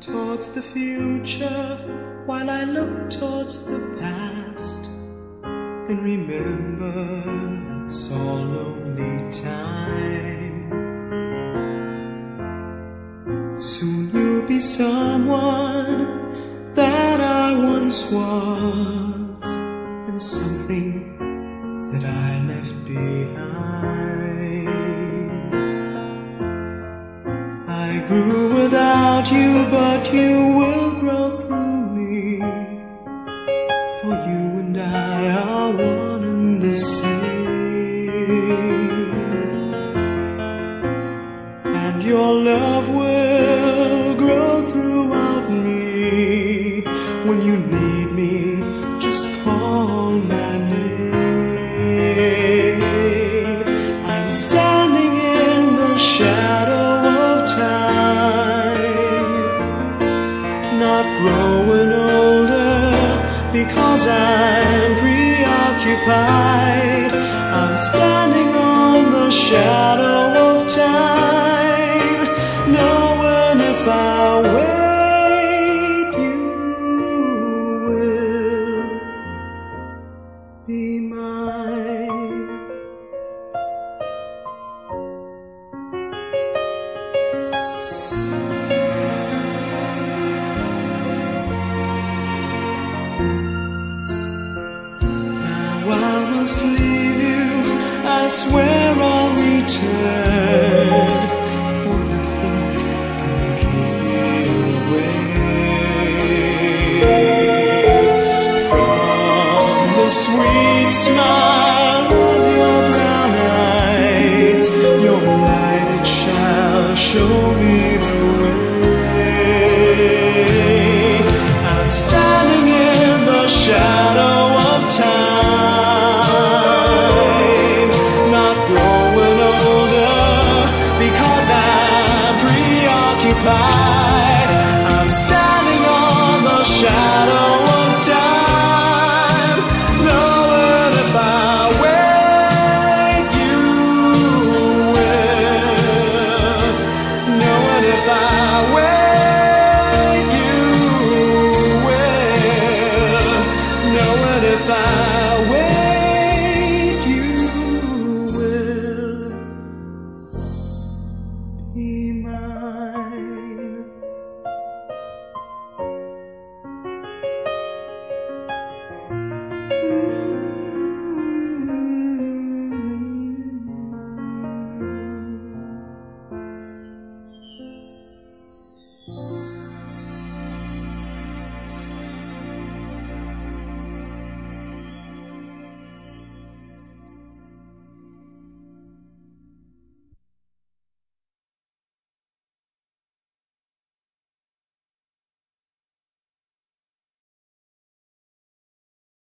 towards the future while I look towards the past and remember it's all only time. Soon you'll be someone that I once was and something I grew without you, but you will grow through me. For you and I are one and the same. And your love will grow throughout me. When you need because I'm preoccupied. I'm standing on the shadow of time, knowing if I wait, you will be must leave you. I swear I'll return. For nothing can keep me away from the sweet smile occupied